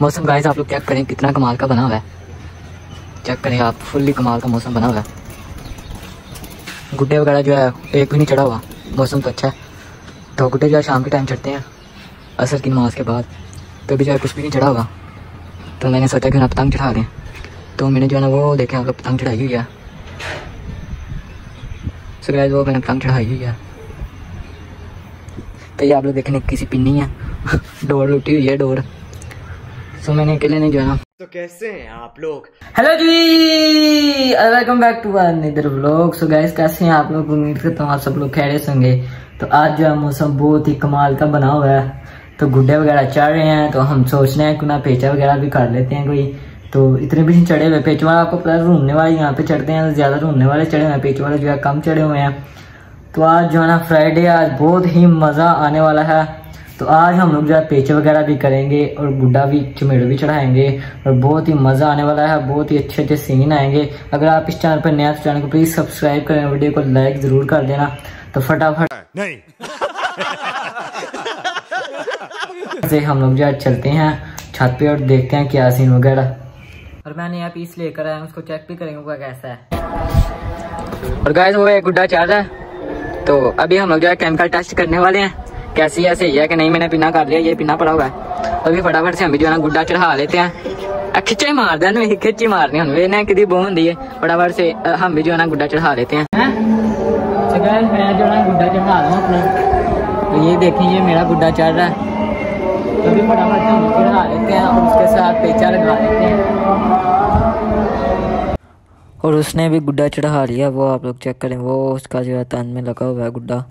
मौसम गाइस आप लोग चेक करें कितना कमाल का बना हुआ है। चेक करें आप फुल्ली कमाल का मौसम बना हुआ है। गुड्डे वगैरह जो है, एक भी नहीं चढ़ा हुआ। मौसम तो अच्छा है। तो गुड्डे जो है, शाम के टाइम चढ़ते हैं। असर की नमाज़ के बाद। तो अभी जो है, कुछ भी नहीं चढ़ा हुआ तो मैंने सोचा कि ना पतंग चढ़ा दें। तो मैंने जो है ना, वो देखे, आप लोग, पतंग चढ़ाई हुई है। सो वो मैंने पतंग चढ़ाई हुई है। तो ये आप लोग देखने, किसी पिन्नी है। डोर लुटी हुई है, डोर। सो मैंने अकेले नहीं जो है तो कैसे हैं आप लोग? Hello ji welcome back to another vlog so guys कैसे हैं आप लोग? उम्मीद करता हूँ आप सब लोग खैरियत होंगे। तो आज जो है मौसम बहुत ही कमाल का बना हुआ है। तो गुड्डे वगैरह चढ़ रहे हैं तो हम सोच रहे हैं कि ना पेचा वगैरह भी कर लेते हैं कोई। तो इतने भी चढ़े हुए। पेच वाला आपको पता रूमने वाले यहाँ पे चढ़ते हैं ज़्यादा रूमने वाले चढ़े हुए हैं। पेच वाले जो है कम चढ़े हुए हैं। तो आज जो है ना फ्राइडे आज बहुत ही मज़ा आने वाला है। तो आज हम लोग जो है पेचे वगैरह भी करेंगे और गुड्डा भी चमेड़ भी चढ़ाएँगे और बहुत ही मज़ा आने वाला है बहुत ही अच्छे अच्छे सीन आएँगे। अगर आप इस चैनल पर नया तो चैनल को प्लीज़ सब्सक्राइब करें वीडियो को लाइक ज़रूर कर देना। तो फटाफट। नहीं। से हम लोग जो है चलते हैं छत पे और देखते हैं क्या सीन वगैरह। और मैंने यहाँ पीस लेकर आया उसको चेक भी करेंगे कैसा है। और गाइस वो एक गुड्डा चल रहा है तो अभी हम लोग जो है केमिकल टेस्ट करने वाले हैं। कैसी है सही है कि नहीं मैंने पिना कर लिया ये पिना पड़ा हुआ है। अभी फटाफट से हम भी जो है ना गुड्डा चढ़ा लेते हैं। खिंचे ही मार दें खिंची मारनी हम वे कि बोह होंगी है। फटाफट से हम भी जो है ना गुड्डा चढ़ा लेते हैं। मैं जो गुड्डा चढ़ा रहा हूँ अपना। तो ये देखें ये मेरा गुड्डा चढ़ रहा है। तो अभी फटाफट से हम चढ़ा लेते हैं और उसके साथ पेचा लगा लेते हैं। और उसने भी गुड्डा चढ़ा लिया वो आप लोग चेक करें वो उसका जो है तन में लगा हुआ है गुड्डा।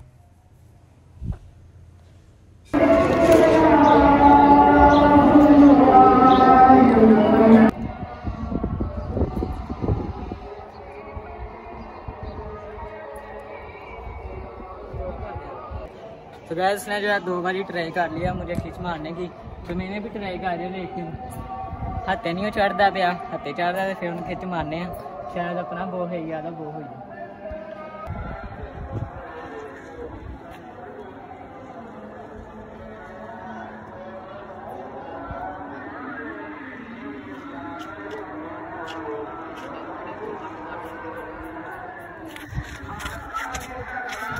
तो गैस उसने जो है दो बारी ट्राई कर लिया, मुझे खिंच मारने की। तो मैंने भी ट्राई कर लिया, लेकिन हत्ते नहीं चढ़ता पिया। हत्ते चढ़ता तो फिर उन्हें खिंच मारने हैं। शायद अपना बो है ज़्यादा बो हो।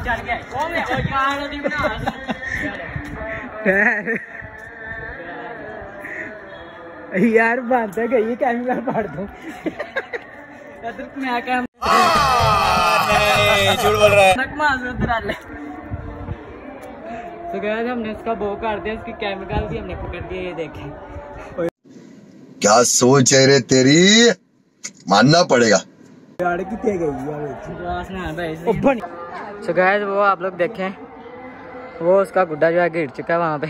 चल गया यार नहीं बना यार बात है गई कैमरा फाड़ दूँ इधर मैं क्या झूठ बोल रहा है तो हमने उसका बो कर दिया उसकी केमिकल भी हमने पकड़ दिए ये देखें। क्या सोच है रे तेरी? मानना पड़ेगा। यार कितने गई यार? ओ बनी सो गाइस वो आप लोग देखें, वो उसका गुड्डा जो है गिर चुका है वहाँ पे।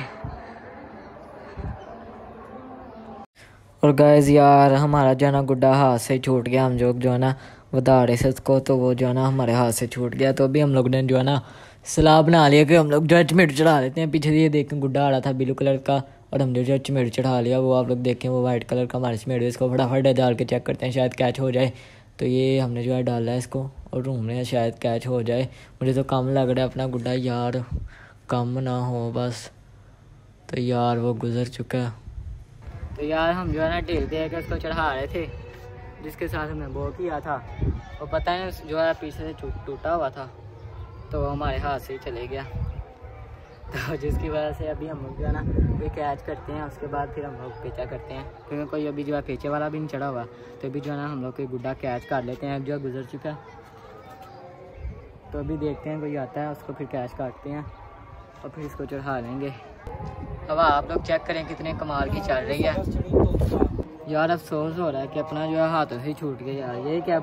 और गाइस यार, हमारा जो है ना गुड्डा हाथ से छूट गया, हम जो जो है ना बता रहे थे उसको तो वो जो है ना हमारे हाथ से छूट गया। तो अभी हम लोग ने जो है ना सलाह बना लिया कि हम लोग जो है चमेट चढ़ा लेते हैं। पीछे ये देखें, गुड्डा आ रहा था ब्लू कलर का, और हमने जो चमेट चढ़ा लिया। वो आप लोग देखें, वो वाइट कलर का, हमारे चमेट इसको फटाफट डाल के चेक करते हैं, शायद कैच हो जाए। तो ये हमने जो है डाला है इसको और रहे शायद कैच हो जाए। मुझे तो कम लग रहा है अपना गुड्डा, यार, कम ना हो बस। तो यार, वो गुजर चुका है। तो यार, हम जो है ना ढील दे के उसको चढ़ा रहे थे, जिसके साथ हमने वो किया था। और पता है, जो है पीछे से टूटा हुआ था तो हमारे हाथ से ही चले गया। तो जिसकी वजह से अभी हम लोग जो है ना कोई कैच करते हैं उसके बाद फिर हम लोग पेचा करते हैं। क्योंकि कोई अभी जो है पेचे वाला भी नहीं चढ़ा हुआ तो अभी जो है ना हम लोग कोई गुड्डा कैच कर लेते हैं अब जो गुजर चुका है। तो अभी देखते हैं कोई आता है उसको फिर कैच काटते हैं और फिर इसको चढ़ा लेंगे। हवा आप लोग चेक करें कितने कमाल की चल रही है। यार अफसोस हो रहा है कि अपना जो है हाथों से ही छूट गया यार ये क्या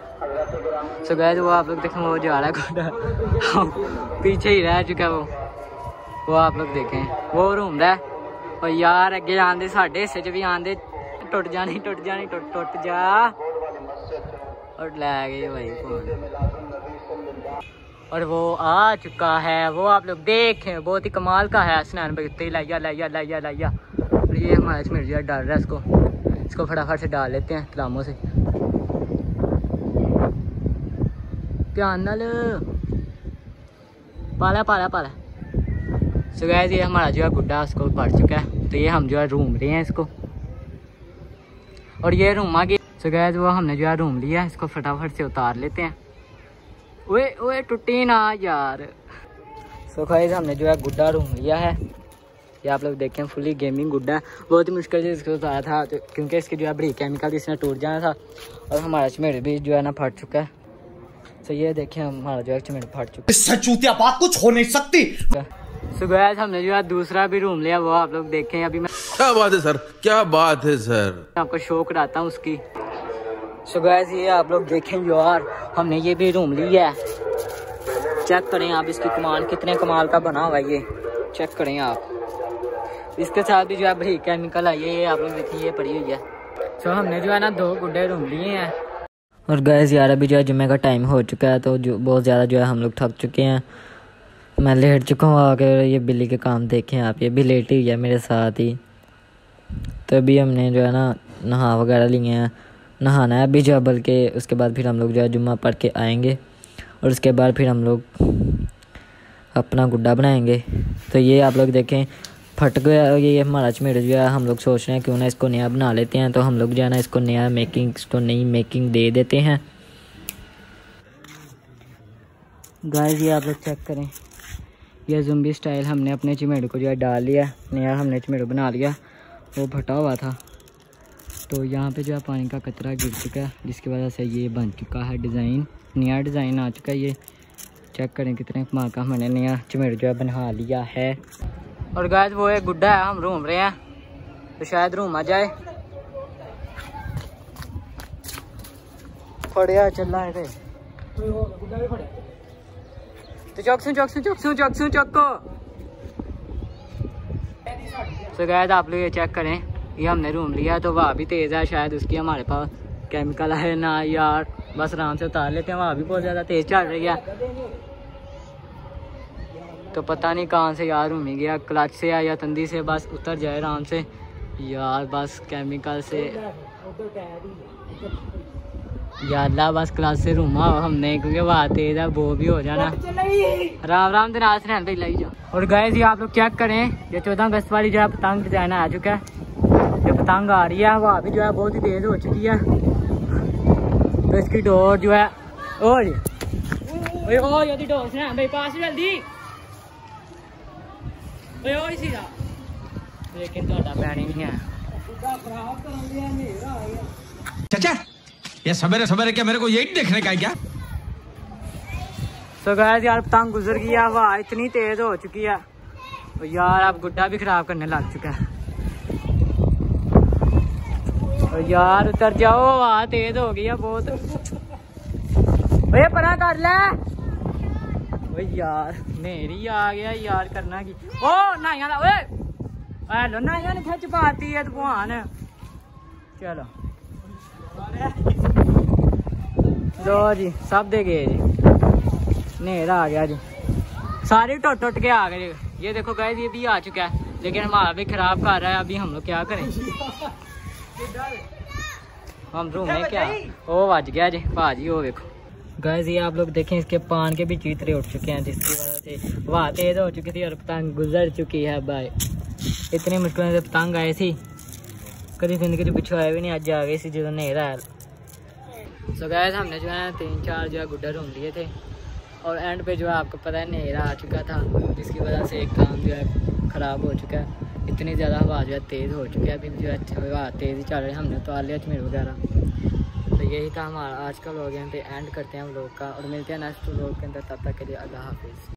सो गए वो आप लोग देखें वो जा रहा है पीछे ही रह चुका है वो। वो आप लोग देखें, वो रहा है। और यार अगे आंदे साढ़े हिस्से च भी आंदे, टुट जानी टुट जानी टुट टुट जा। और ले गए भाई फ़ोन। और वो आ चुका है, वो आप लोग देखें, बहुत ही कमाल का है। स्नान बगते लाइया लाइया लाइया लाइया और ये हमारे इसमें जो डाल रहा है इसको। इसको फटाफट से डाल लेते हैं, तलामों से। ध्यान नाल। पाला पाला पाला। सो गैस ये हमारा जो है गुड्डा, उसको पड़ चुका है। तो ये हम जो है रूम रहे हैं इसको। और ये रूम आगे। सो गैस वो हमने जो है रूम लिया इसको फटाफट से उतार लेते हैं। ओए ओए, टूटी ना यार। सो गैस हमने जो है गुड्डा रूम लिया है। ये आप लोग देखें फुली गेमिंग गुड्डा है। बहुत ही मुश्किल से इसको उतारा था तो क्योंकि इसके जो है बड़ी केमिकल इसने टूट जाना था। और हमारा चमेड़ भी जो है ना फट चुका है। तो ये देखें हमारा जो चमेड़ फट चुका। सचूतिया बात कुछ हो नहीं सकती। सो गैस हमने जो है दूसरा भी रूम लिया वो आप लोग देखें अभी मैं क्या बात है सर? क्या बात है सर? आपको शो कराता हूँ उसकी। सो गैस ये आप लोग देखें यार हमने ये भी रूम लिया है। चेक करें आप इसकी कमाल कितने कमाल का बना हुआ ये। चेक करें आप। इसके साथ भी जो है बड़ी केमिकल आई है ये आप लोग देखिए ये पड़ी हुई है। सो हमने जो है ना दो गुड्डे रूम लिए हैं। और गैस यार, अभी जो है जुम्मे का टाइम हो चुका है तो जो, बहुत ज़्यादा जो है हम लोग थक चुके हैं। मैं लेट चुका हूँ आकर ये बिल्ली के काम देखें आप, ये भी लेट ही है मेरे साथ ही। तो अभी हमने जो है ना, नहा वगैरह लिए हैं। नहाना है अभी जो है, बल्कि उसके बाद फिर हम लोग जो है जुम्मा पढ़ के आएँगे। और उसके बाद फिर हम लोग अपना गुड्डा बनाएँगे। तो ये आप लोग देखें फट गया, ये हमारा जो है, हम लोग सोच रहे हैं क्यों ना इसको नया बना लेते हैं। तो हम लोग जो है ना, इसको नया मेकिंग इसको नई मेकिंग दे देते हैं। गाइस ये आप लोग चेक करें। ये जुम्बी स्टाइल हमने अपने चिमेड़ को जो है डाल लिया, नया हमने चिमेड़ बना लिया। वो फटा हुआ था। तो यहाँ पे जो है पानी का कतरा गिर चुका है, जिसकी वजह से ये बन चुका है डिज़ाइन नया डिज़ाइन आ चुका है ये। चेक करें कितने माँ का हमने नया चिमेड़ जो है बना लिया है। और गाय वो एक गुड्डा है, हम घूम रहे हैं। तो शायद रूम आ जाए। फड़िया चल रहा है। तो चौक सुन चौक सुन चौक तो गए आप लोग ये चेक करें, ये हमने रूम लिया तो वहाँ भी तेज़ है, शायद उसकी हमारे पास केमिकल है ना यार। बस आराम से उतार लेते हैं, वहाँ भी बहुत ज़्यादा तेज़ चल रही है। तो पता नहीं कहाँ से यार ही गया क्लच से या तंदी से बस उतर जाए आराम से। यार बस केमिकल से। यार बस क्लास से रूमा हमने क्योंकि वहाँ तेज है वो भी हो जाना। राम राम दिन आज रहने लाई जाओ और गए जी आप लोग चेक करें ये चौदह अगस्त वाली जो है पतंग डिज़ाइन आ चुका है। जो पतंग आ रही है वहाँ भी जो है बहुत ही तेज हो चुकी है। तो इसकी डोर जो है और ओ यदि डोर से भाई पास जल्दी। ओए ओ सीधा लेकिन ਤੁਹਾਡਾ ਪੈਣੀ नहीं है चाचा ये सवेरे सवेरे क्या मेरे को यही देखने का है क्या तो गैस यार पतंग गुजर गई है हवा इतनी तेज हो चुकी है और यार अब गुड्डा भी खराब करने लग चुका है और यार उतर जाओ हवा तेज हो गई है बहुत ओए परा कर ले ओए यार मेरी आ गया यार करना की ओ नाइया दा ओए हेलो नाइया ने खिंच पाती है भगवान चलो लो जी सब दे गए जी नेरा आ गया जी सारे टुट टुट के आ गए ये देखो गए ये भी आ चुका है लेकिन हमारा भी खराब कर रहा है अभी हम लोग क्या करें हम रूम में क्या ओ बज गया जी भाजी वो देखो गैस ये आप लोग देखें, इसके पान के भी चीतरे उठ चुके हैं, जिसकी वजह से हवा तेज हो चुकी थी और पतंग गुजर चुकी है, भाई। इतनी मुश्किल से पतंग आई थी कभी ज़िंदगी के पिछू आए भी नहीं, आज आ गई सी, जो नेरा है। सो गैस हमने जो है तीन चार जो है गुड्डा ढूंढ लिए थे। और एंड पे जो है आपको पता है, नेरा आ चुका था, जिसकी वजह से एक काम जो है ख़राब हो चुका है। इतनी ज़्यादा हवा जो है तेज़ हो चुकी है, अभी जो है हवा तेज़ चल रही है। हमने तो आ लिया अजमेर वगैरह। तो यही था हमारा आज का लोग यहाँ पे एंड करते हैं हम लोग का और मिलते हैं नेक्स्ट लोग के अंदर। तब तक के लिए अल्लाह हाफिज़।